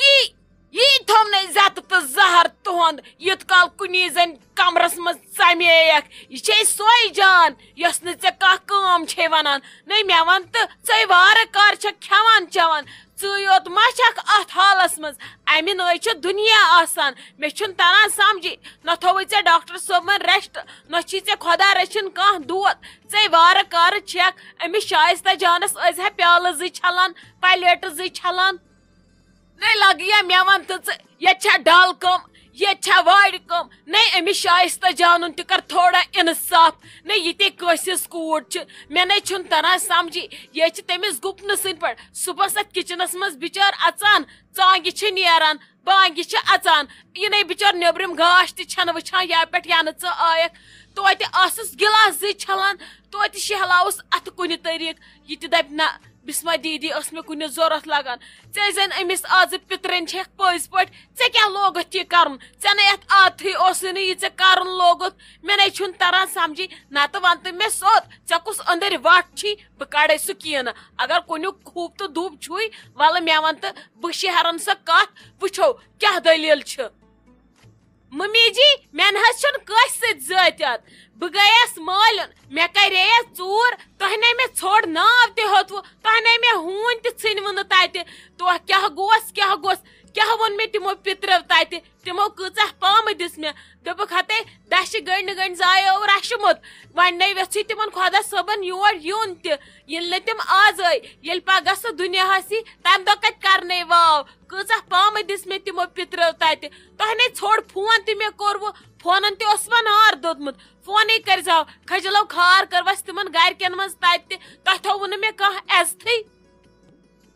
यी यी थोम न जत तो जहर तुहंद युत काल कुनी जन कमरस मज समेयक यह सोई जान यस न कह काम छे वनान नै मे वन तो चे वार कार खेवान चवान चोत मा छक अथ हालस मज अमि छ दुनिया आसान मे तरान समझी न थोव चे डॉक्टर सोमन रेस्ट न चे खुदा रछन कह दूत चे वार कार छक अमि शाइस्ता जानस अज है प्याल जी छलान पायलट जी छलान नै मे वन तो ये डल कम ये वाड़ कम नै अमिस कर थोड़ा इंसाफ नै कूट मे नै समझी ये तमिस गुपन सत पे सुबह अचान चांगि नेरान बांगि अचान ये बिचार नबरम गाश तन पे च आयक तोत गिलास जी छलान तोत शहलावस अत कुन तरीक ये दप ना बिस्मा दीदी अस मे कुन ज़रूरत लगान ऐ जन अमिस आज पितरन छेक पज पे ऐ क्या लोगत यह कर ऐ ये आदत ये कर लोगत मे न छुन तरान समझी ना तो वन तो मे सोत ऐ कुस अंदर वट छी बह कड़े सह कह अगर कुन खूब तो धूप छुई वल मे वन तो बह शहरन सह कत वो क्या दलील मम्मी जी मे कस सत बह गयस माल मे करे चूर तह ने मे छोड़ नाव तोत्व तह ने मे दश गंड गंड जायो रशमुत वन वेछ तिम खुदा सबन योर यून तल तम आज ये पगह सह दुनिया तम दह कत कर वाव. कच पाम दिस मे तमो पितर तत तह ने छोड़ फ़ोन ते कोर फ़ोन तस वनार दोदमुत फ़ोन कर जाओ खजलो खार कर वस तिम गर मज तत तह थो मे कह एजत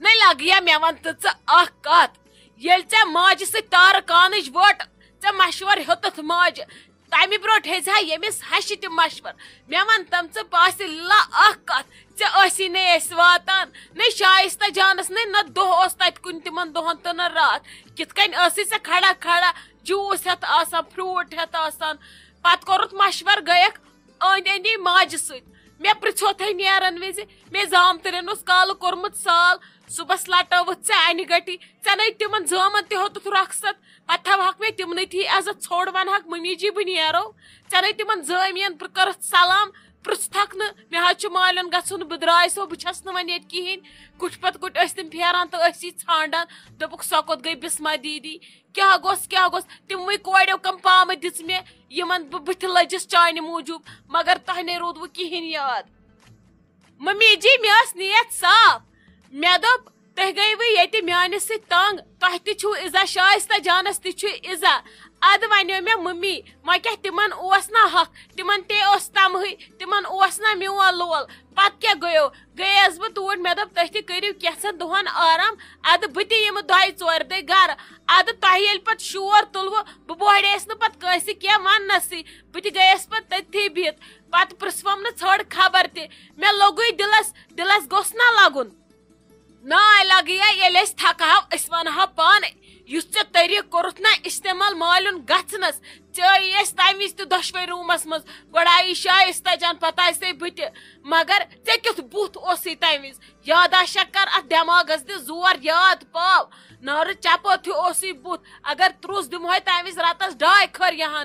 न लगिया मे वन तो कत ये ऐ माज सह तार कान वोट. ऐ मशवर होत माज. तमि ब्रोट हेजा यमिस हश तम मशवर मे वन तम च पास ला कत ऐसी ने वातान न शाइस्ता जानस न न दह तत कुन तिमन दोहन तो न रात. कित कन खड़ा खड़ा. जूस हेत आसान फ्रूट हेत आसान पत कोरुत मशवर गयक अंद अंदी माज सत मे पृछो थे नेरन विज मे जामतरन काल कोरमुत साल। सुबह लटवत ऐ अन गटी। ऐ न तिमन जामन तह रखसत पत थवहक मे तिमन थी। अजत छोड़ वन मम्मी जी बह नो ऐ न तिमन जामियन कर सलाम। पृथक मालन गन बह द्रायसो बस वन ये कुट पत कुट तम फेरान तो ान दोपुक सो कोत गई बिस्मा दीदी क्या गोस क्या गोस तिम कोड़ो कम पाम दिस मे यमन बुथ लजिस चान मूजूब मगर तह ने रोद कहें याद मम्मी जी मे नीयत साफ़ मे दोप तह गई ये मान तंग तह तू इजा शाइस्ता जानस तजा अद वन मे मम्मी मा क्या तिमन ना हक तिमन ते तम तिमन ना मोल लोल पत क्या गयो गयस बह तोड़ मे दोप तुह करू कैसन दोहन आराम अद बह तम दह चोर दह गर अद तह पत शोर तुलव बह बोड़ेस कंस क्या वनसी बह गयस पे तथी बिहत पत पृसवम न छड़ खबर ते मे लोगु दिलस दिलस गोस ना लगुन ना लगिया ये थकहा वन पाने चे तरीक कोरुत ना इस्तेमाल मालून गस चे तम वज तशवे रूमस मज गोड़ाई शाइस्ता जान पता बुत मगर चे बुथ उस तम वज यादा कर अत दिमागस दि याद पाव नार चपो थी बुथ अगर त्रुस दिमो तम वज रतस डाय खर यहाँ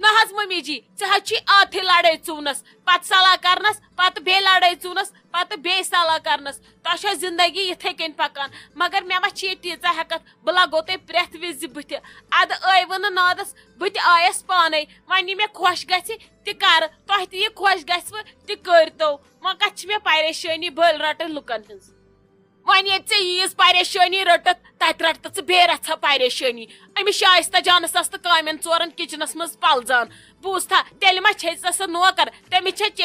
गसन तो न खबर हेन बूझा लगे तोस कर क्या कोर तम दह ना हज मम्मी जी ची आथे लड़ाई चूनस पत सलाह करनस पत बे लड़ाई चूनस पत बे सलाह करनस तो ज़िंदगी इथे कन पकान. मगर मे मा तीच हेकत बह लगो तुम प्रेथ बुथ अद आयव नादस बुत आयस पाने वन मे खुश गि कर. तुह तह खुश गो कत मे परेशानी बल रटन लुकन. हज वन ये परेशानी रटत तत रट बे रहा परेशानी अमिस शाइस्ता जानस कामन चोरन किचनस मज पलजान बूज था तेल मा छे सो नौकर तमिस चेट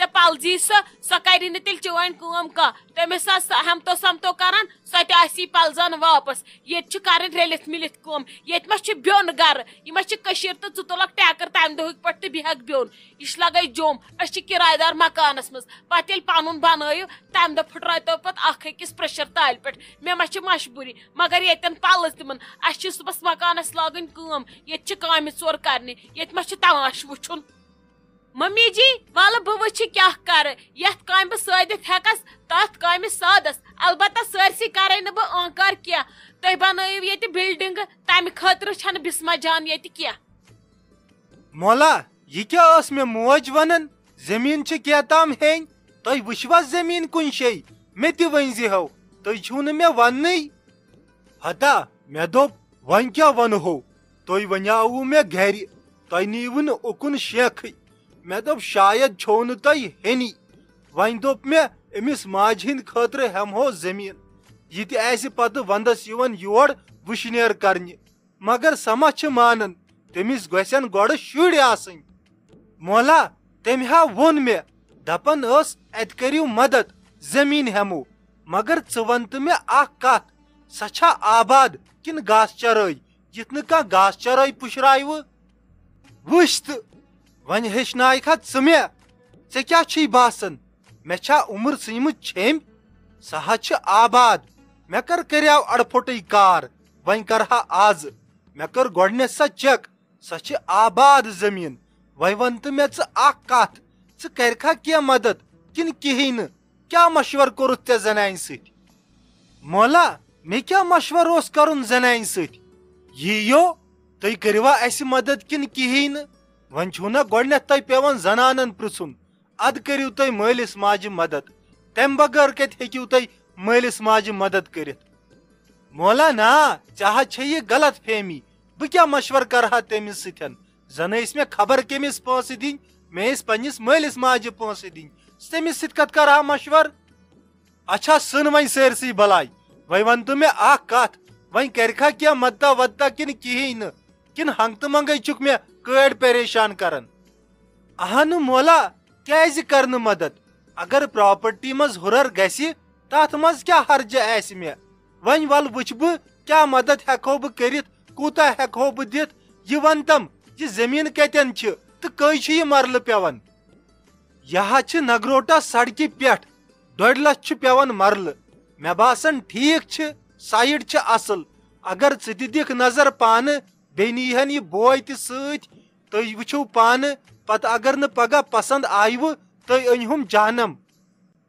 ऐ पलजी सो सो कर तेल चोन कम कह तमिस हमतो समतो करान, सो ती पलजान वापस। ये कर रलित मिलित कम ये मा ब्योन गर। यह तो ज तुलक टैकर तम दुह पे तो बह ब्योन। यह लगे जोम अस किरायेदार मकानस मज पे पन बन तम दो फुटरातो पे अकिस प्रेशर ताल पे मे मा मजबूरी मगर ये पल तिमन अस सुबह मकानस लागन कम ये काम चोर कर ये मा तमाश वुन मम्मी जी वल बह वह क्या कर यथ काम बह सदित हेकस तथ काम सादस अलबत् सरसी कर बह आंकार क्या तुम बनो ये बिल्डिंग तमि खतर छन बिस्मा जान ये क्या मोला यह क्या मे मोज वन ज़मीन क्या तम हेन तुम वुवा ज़मीन कुन शे मे तन हो तुम मे वन हता मे दोप वन क्या वन हो तुम वनाव मे घर तुम नीव उकुन शेख मे दोप शायद छो न तुम हेनी मे अमिस माज हिंद खतर हेमहो ज़मीन। यह पत वंदस योर वुशनेर कर मगर समा मानन, तमिस गसन गोड़ शुर मोला तम हा वोन मे दपन अत करियो मदद, ज़मीन हेमो। मगर वन मे कत सह आबाद किन घास चराई यथ कह घास चराई तो वन हेचनायखा च मे ऐ क्या बासन मे उम्र सम छेम सह आबाद मे कर करियाव अड़फोट कार वन कर आज मे कर गोडने सा चेक सह आबाद ज़मीन वह वन तो मे कत च क्या मदद किन कहें क्या मशवर कोर ऐ जनान मोला मे क्या मशवर कर जनान सो तुम करवा मदद किन कहें वन छूना गोडनथ तुम पेवन जनानन पृछुन अद करू तुम मालिस माज मदद तम बगैर कत हेकू तुम मालिस माज मदद कर मोला ना चाह ये गलत फहमी बह क्या मशवर कर तमिस सतन जन मे खबर कमिस पोस दिन मे पन्निस मालिस माज पोस दिन तमिस सत कत कर मशवर अच्छा सुन वन सरसी बलाई वह वन तो मे कत वन कर क्या मददा वददा किन कहें किन हंगत मंगे चुक मे कड़ परेशान करन। अहन मोला क्या कर मदद। अगर प्रॉपर्टी मज हुरर गसी तथ मज क्या हर्ज आस मे? वन वल वुच बह क्या मदद हेको बह कर कूता हेको बह दित वन तम यह ज़मीन कतन तो कई मरल पेवन यह नगरोटा सड़क पे डोड लछ पेवन मरल। मे बासन ठीक साइड असल। अगर दिख नज़र पान बेनीहन यह बोय तुम वो पान, पत अगर न पगह पसंद आयव तुम अनहुम जहनम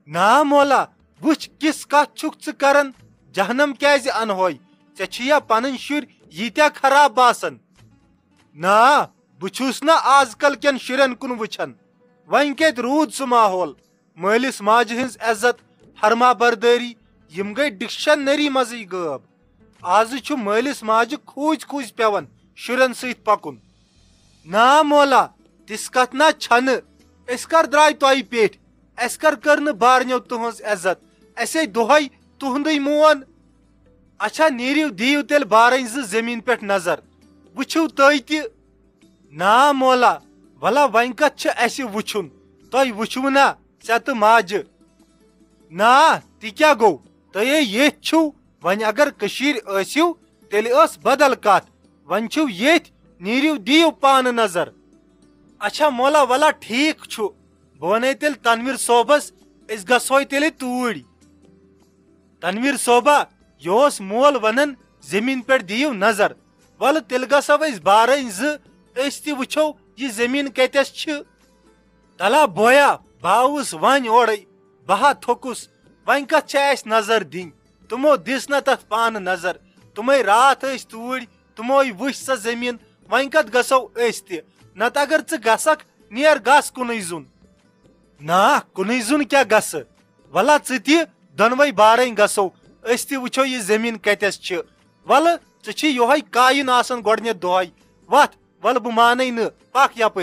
ना मोला वुच किस कत कर जहनम क्या अनहोय या पन शुर, यीत्या खराब बासन। ना बहुस ना आजकल कन शुरन कुन वुछन। वन कत रूद सह माहौल मालिस माज हज इज़्ज़त हरमा बरदारी यम गई डिक्शनरी मजी गब। आज मलिस माज खूज खूज पेवन शुरन सत पकुन। ना मोला तिस कत ना छन अस कर द्राय तय पे अस कर कर बारनो तुहज इज़्ज़त असे दोहै तुहंद मोन अच्छा नीरिव दिव तेल बारन ज़मीन पे नज़र वुचु तय ना मोला, भला वन कत वुचुन तय वुचु ना ऐ तो माज। ना ति क्या गो तुम ये वन अगर तेल बदल कत वन ये नीरिव दिव पान नज़र अच्छा मोला वला ठीक छु बह तेल तनवीर सोबस अस गो तेल तूर तनवीर सोबा यह मोल वन ज़मीन पे दिव नज़र वल तेल गो बारन जो यह ज़मीन कतस तला बोया बाउस वन ओर बहा थोकुस वन कत नज़र दिन तमो दिस न तथ पान नज़र तुम रात तूर तमो वुच सा ज़मीन वन कत गसो नत अगर च गस कुन जुन ना कुन जुन क्या गस वला च दोनवे बारन वो यह ज़मीन कतस वल योह कायन आसन गोडने दोह वल बह मान पक यप